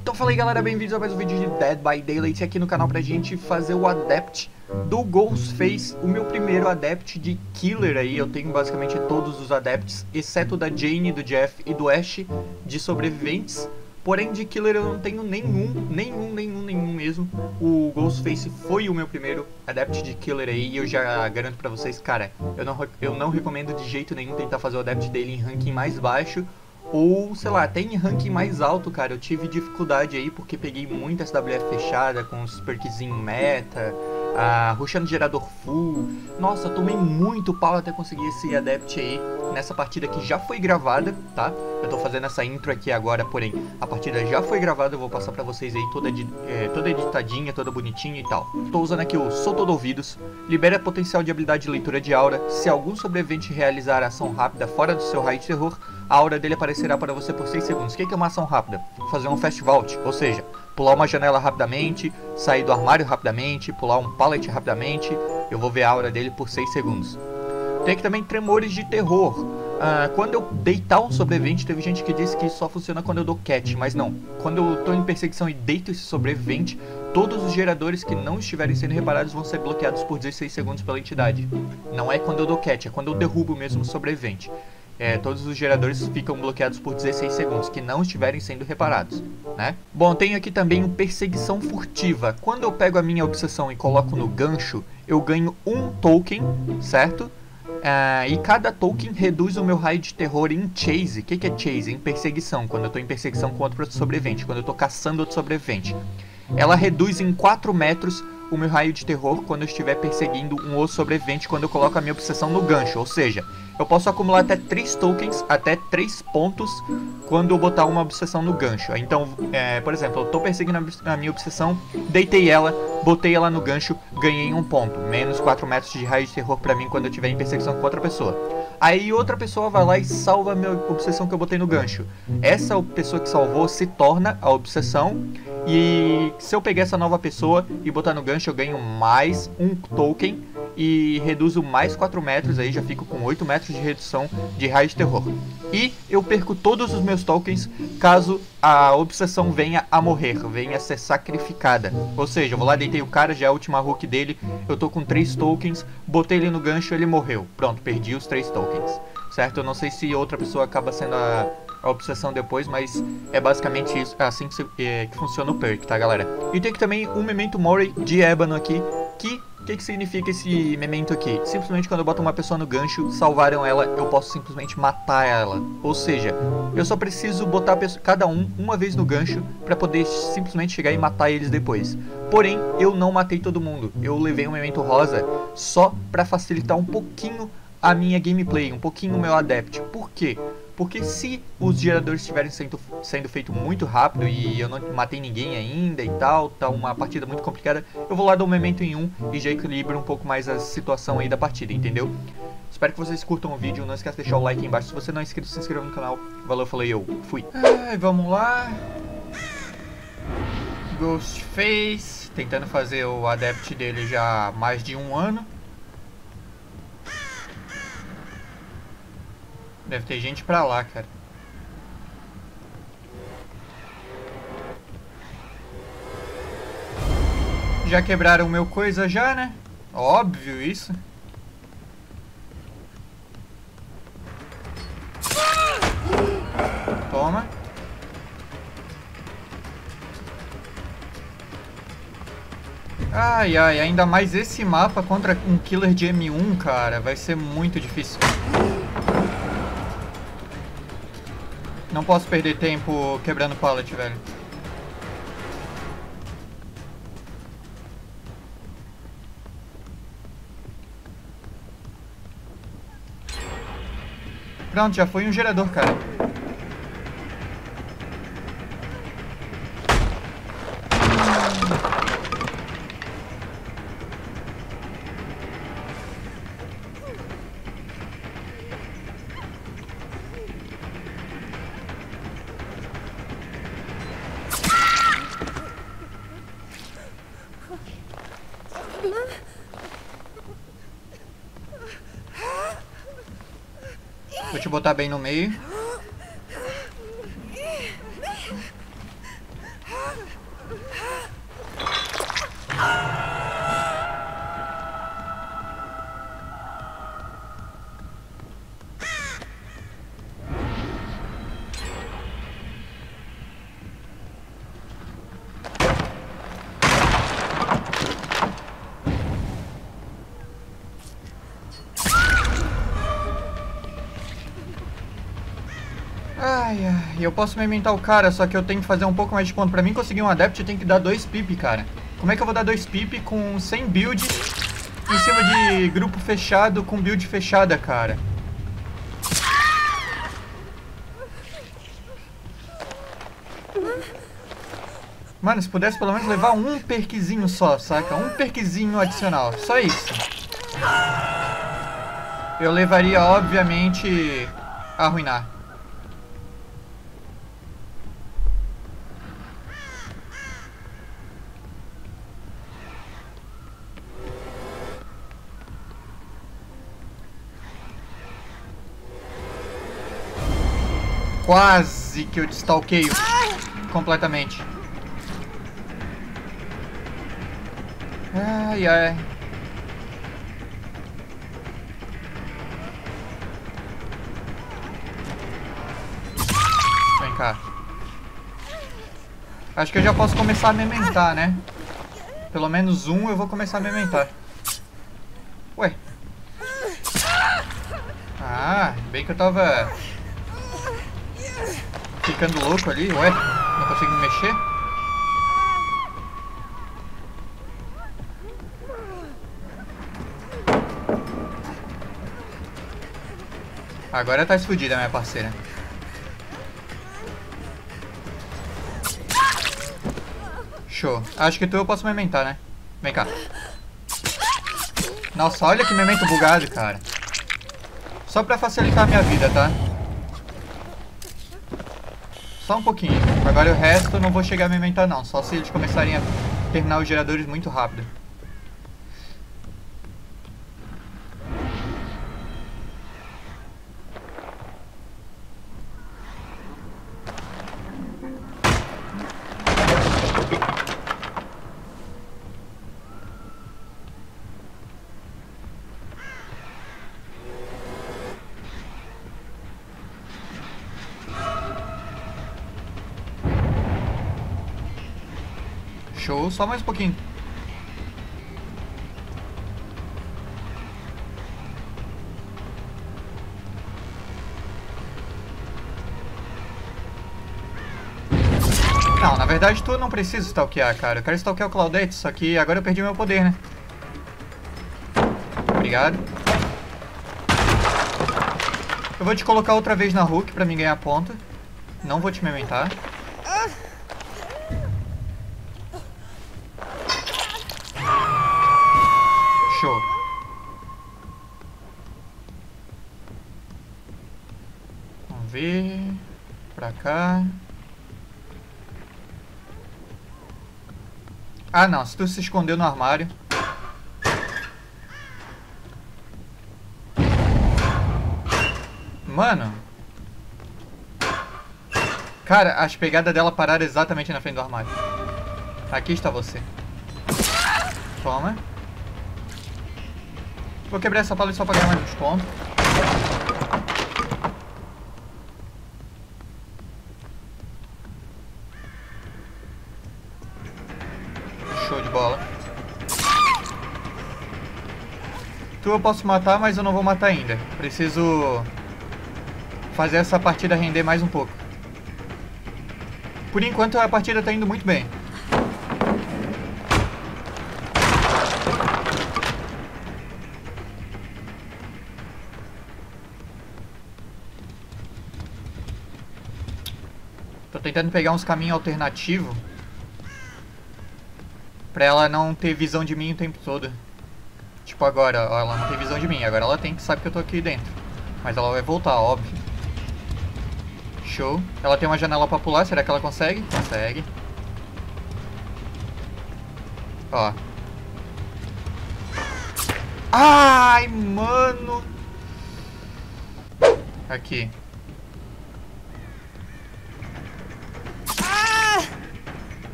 Então fala aí galera, bem-vindos a mais um vídeo de Dead by Daylight aqui no canal pra gente fazer o Adept do Ghostface, o meu primeiro Adept de Killer aí, eu tenho basicamente todos os Adepts, exceto da Jane, do Jeff e do Ash, de sobreviventes, porém de Killer eu não tenho nenhum, nenhum, nenhum, nenhum mesmo, o Ghostface foi o meu primeiro Adept de Killer aí, e eu já garanto pra vocês, cara, eu não, eu não recomendo de jeito nenhum tentar fazer o Adept dele em ranking mais baixo, ou, sei lá, até em ranking mais alto, cara, eu tive dificuldade aí porque peguei muita SWF fechada com os perkzinho meta, uh, rushando gerador full. Nossa, tomei muito pau até conseguir esse adept aí nessa partida que já foi gravada, tá? Eu tô fazendo essa intro aqui agora, porém, a partida já foi gravada, eu vou passar pra vocês aí toda, é, toda editadinha, toda bonitinha e tal. Tô usando aqui o Sou Todo Ouvidos, libera potencial de habilidade de leitura de aura, se algum sobrevivente realizar ação rápida fora do seu raio de terror, a aura dele aparecerá para você por 6 segundos. O que é uma ação rápida? Fazer um fast vault, ou seja, pular uma janela rapidamente, sair do armário rapidamente, pular um pallet rapidamente. Eu vou ver a aura dele por 6 segundos. Tem aqui também tremores de terror. Ah, quando eu deitar um sobrevivente, teve gente que disse que só funciona quando eu dou cat, mas não. Quando eu estou em perseguição e deito esse sobrevivente, todos os geradores que não estiverem sendo reparados vão ser bloqueados por 16 segundos pela entidade. Não é quando eu dou cat, é quando eu derrubo mesmo o sobrevivente é, todos os geradores ficam bloqueados por 16 segundos, que não estiverem sendo reparados, né? Bom, tenho aqui também um perseguição furtiva. Quando eu pego a minha obsessão e coloco no gancho, eu ganho um token, certo? Uh, e cada token reduz o meu raio de terror em chase. O que, que é chase? Em perseguição, quando eu estou em perseguição com outro sobrevivente, quando eu estou caçando outro sobrevivente. Ela reduz em 4 metros o meu raio de terror quando eu estiver perseguindo um outro sobrevivente quando eu coloco a minha obsessão no gancho. Ou seja, eu posso acumular até 3 tokens, até 3 pontos, quando eu botar uma obsessão no gancho. Então, é, por exemplo, eu tô perseguindo a minha obsessão, deitei ela, botei ela no gancho, ganhei um ponto. Menos 4 metros de raio de terror pra mim quando eu tiver em perseguição com outra pessoa. Aí outra pessoa vai lá e salva a minha obsessão que eu botei no gancho. Essa pessoa que salvou se torna a obsessão. E se eu pegar essa nova pessoa e botar no gancho, eu ganho mais um token e reduzo mais 4 metros, aí já fico com 8 metros de redução de raio de terror. E eu perco todos os meus tokens caso a obsessão venha a morrer, venha a ser sacrificada. Ou seja, eu vou lá, deitei o cara, já é a última hook dele, eu tô com 3 tokens, botei ele no gancho, ele morreu. Pronto, perdi os 3 tokens. Certo? Eu não sei se outra pessoa acaba sendo a, a obsessão depois, mas é basicamente isso, é assim que, se, é, que funciona o perk, tá galera? E tem aqui também um Memento Mori de Ébano aqui, que que, que significa esse memento aqui? Simplesmente quando eu boto uma pessoa no gancho, salvaram ela, eu posso simplesmente matar ela. Ou seja, eu só preciso botar cada um uma vez no gancho para poder simplesmente chegar e matar eles depois. Porém, eu não matei todo mundo. Eu levei um memento rosa só para facilitar um pouquinho a minha gameplay, um pouquinho o meu adept. Por quê? Porque se os geradores estiverem sendo, sendo feito muito rápido e eu não matei ninguém ainda e tal, tá uma partida muito complicada, eu vou lá dar um memento em um e já equilibro um pouco mais a situação aí da partida, entendeu? Espero que vocês curtam o vídeo, não esqueça de deixar o like aí embaixo. Se você não é inscrito, se inscreva no canal. Valeu, falei eu, fui. Ai, vamos lá. Ghostface, tentando fazer o adept dele já há mais de um ano. Deve ter gente pra lá, cara. Já quebraram meu coisa já, né? Óbvio isso. Toma. Ai, ai, ainda mais esse mapa contra um killer de M1, cara. Vai ser muito difícil. Não posso perder tempo quebrando pallet, velho. Pronto, já foi um gerador, cara. Botar bem no meio. Ai, eu posso mementar o cara, só que eu tenho que fazer um pouco mais de ponto. Pra mim conseguir um adept, eu tenho que dar dois pip, cara. Como é que eu vou dar dois pip com 100 build em cima de grupo fechado com build fechada, cara? Mano, se pudesse pelo menos levar um perkzinho só, saca? Um perkzinho adicional, só isso. Eu levaria, obviamente, arruinar. Quase que eu destalqueio completamente. Ai, ai. Vem cá. Acho que eu já posso começar a mementar, né? Pelo menos um eu vou começar a mementar. Ué. Ah, bem que eu tava ficando louco ali. Ué, não consigo me mexer? Agora tá escondida, minha parceira. Show. Acho que tu eu posso mementar, né? Vem cá. Nossa, olha que memento bugado, cara. Só pra facilitar a minha vida, tá? Só um pouquinho. Agora o resto eu não vou chegar a mementar não. Só se eles começarem a terminar os geradores muito rápido. Show, só mais um pouquinho. Não, na verdade tu não precisa stalkear, cara. Eu quero stalkear o Claudette, só que agora eu perdi meu poder, né? Obrigado. Eu vou te colocar outra vez na hook pra mim ganhar ponta. Não vou te mementar. Show. Vamos ver. Pra cá. Ah não, se tu se escondeu no armário. Mano. Cara, as pegadas dela pararam exatamente na frente do armário. Aqui está você. Toma. Vou quebrar essa palha só pra ganhar mais uns pontos. Show de bola. Tu eu posso matar, mas eu não vou matar ainda. Preciso fazer essa partida render mais um pouco. Por enquanto a partida tá indo muito bem. Tentando pegar uns caminhos alternativos. Pra ela não ter visão de mim o tempo todo. Tipo agora, ó, ela não tem visão de mim. Agora ela tem que saber que eu tô aqui dentro. Mas ela vai voltar, óbvio. Show. Ela tem uma janela pra pular, será que ela consegue? Consegue. Ó. Ai, mano. Aqui.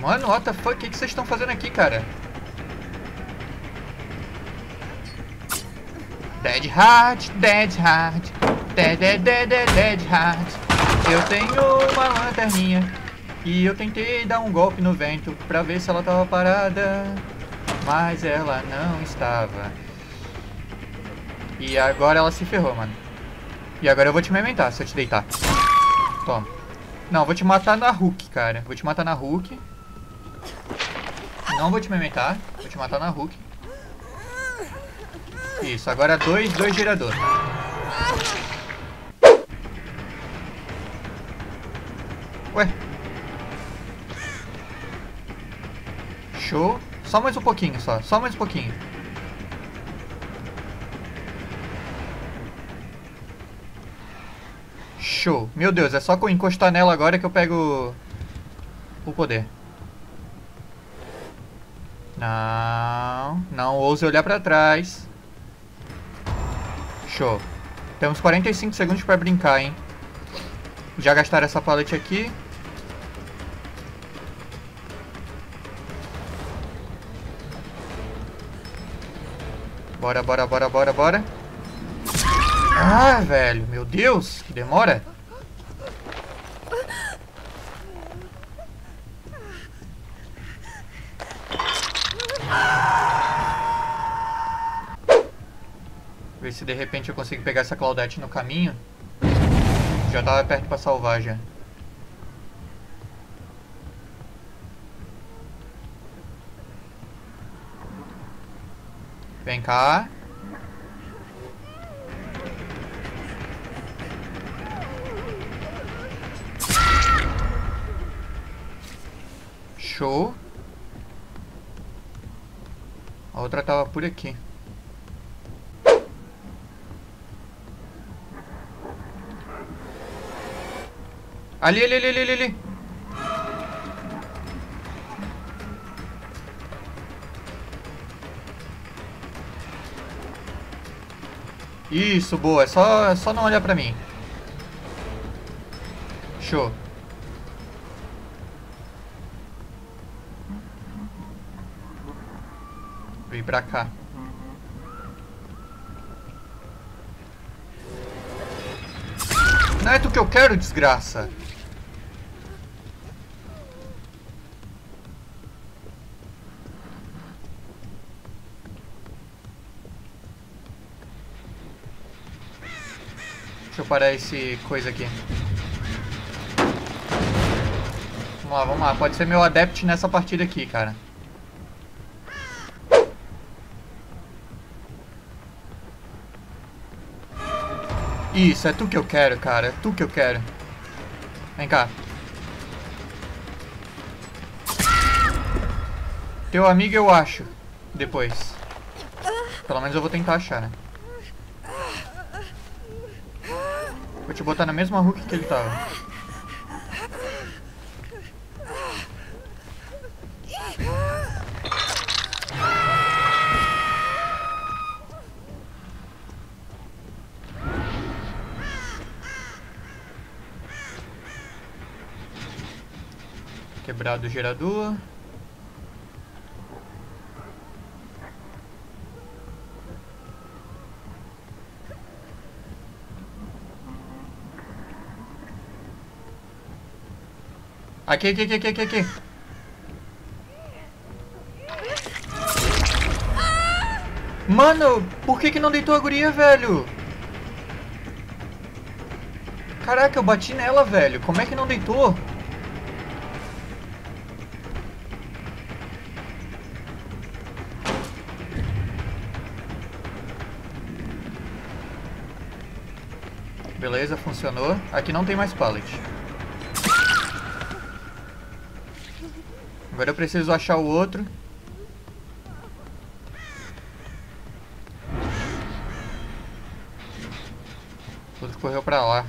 Mano, what the fuck? O que vocês estão fazendo aqui, cara? Dead Heart, Dead Heart, Dead, Dead, Dead, Dead, Dead Heart. Eu tenho uma lanterninha e eu tentei dar um golpe no vento pra ver se ela tava parada, mas ela não estava. E agora ela se ferrou, mano. E agora eu vou te mementar se eu te deitar. Toma. Não, vou te matar na Hulk, cara. Vou te matar na Hulk. Não vou te mementar. Vou te matar na Hulk. Isso, agora dois, dois giradores. Ué. Show. Só mais um pouquinho, só. Só mais um pouquinho. Show. Meu Deus, é só encostar nela agora que eu pego o poder. Não, não ouse olhar pra trás. Show. Temos 45 segundos pra brincar, hein. Já gastaram essa palete aqui. Bora, bora, bora, bora, bora. Ah, velho, meu Deus, que demora. Se de repente eu consigo pegar essa Claudette no caminho. Já tava perto pra salvar já. Vem cá. Show. A outra tava por aqui. Ali, ali, ali, ali, ali. Isso, boa. É só, é só não olhar pra mim. Show. Vem pra cá. Não é tu que eu quero, desgraça. Parar esse coisa aqui. Vamos lá, vamos lá. Pode ser meu adept nessa partida aqui, cara. Isso, é tu que eu quero, cara. É tu que eu quero. Vem cá. Teu amigo eu acho. Depois. Pelo menos eu vou tentar achar, né? Te botar na mesma hook que ele tava. Quebrado o gerador. Aqui, aqui, aqui, aqui, aqui. Mano, por que que não deitou a guria, velho? Caraca, eu bati nela, velho. Como é que não deitou? Beleza, funcionou. Aqui não tem mais pallet. Agora eu preciso achar o outro. Tudo correu pra lá.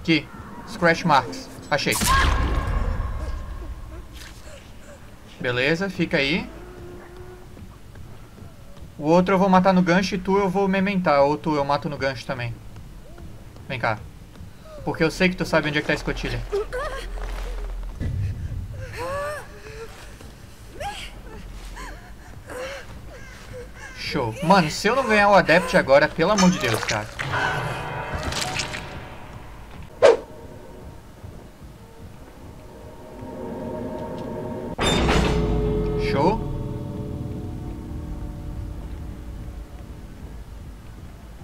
Aqui. Scratch marks. Achei. Beleza, fica aí. O outro eu vou matar no gancho e tu eu vou mementar. Ou tu eu mato no gancho também. Vem cá. Porque eu sei que tu sabe onde é que tá a escotilha. Show. Mano, se eu não ganhar o Adept agora, pelo amor de Deus, cara. Show.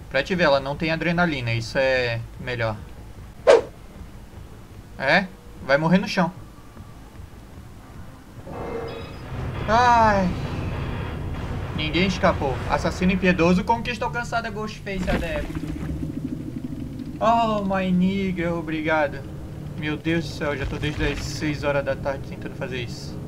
Pra te ver, ela não tem adrenalina, isso é melhor. É, vai morrer no chão. Ai. Ninguém escapou. Assassino impiedoso conquista alcançada Ghostface adepto. Oh, my nigga, obrigado. Meu Deus do céu, já tô desde as 6 horas da tarde tentando fazer isso.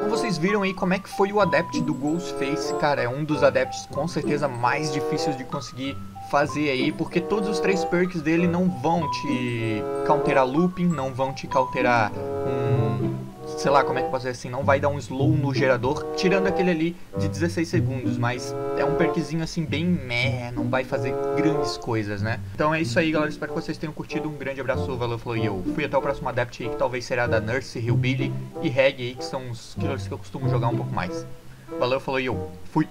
Como vocês viram aí como é que foi o Adept do Ghostface, cara, é um dos adeptos com certeza mais difíceis de conseguir fazer aí, porque todos os três perks dele não vão te counterar looping, não vão te counterar sei lá, como é que posso dizer assim, não vai dar um slow no gerador, tirando aquele ali de 16 segundos, mas é um perkzinho assim bem meh, não vai fazer grandes coisas, né? Então é isso aí, galera, espero que vocês tenham curtido, um grande abraço, valeu, falou e eu fui até o próximo Adept aí, que talvez será da Nurse, Hillbilly e Reg aí, que são os killers que eu costumo jogar um pouco mais. Valeu, falou e eu fui!